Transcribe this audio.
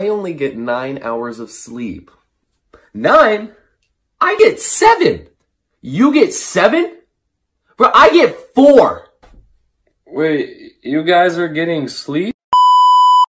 I only get nine hours of sleep. Nine? I get seven. You get seven? Bro, I get four. Wait, you guys are getting sleep?